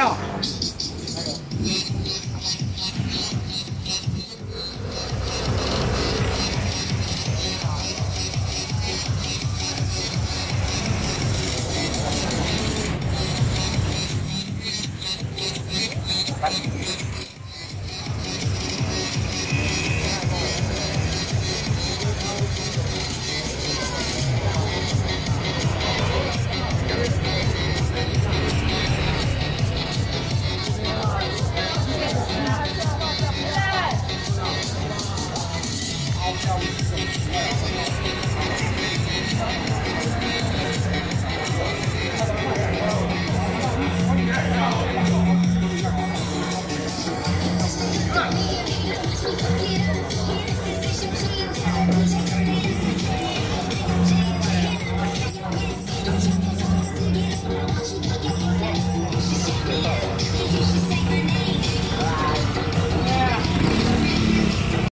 out.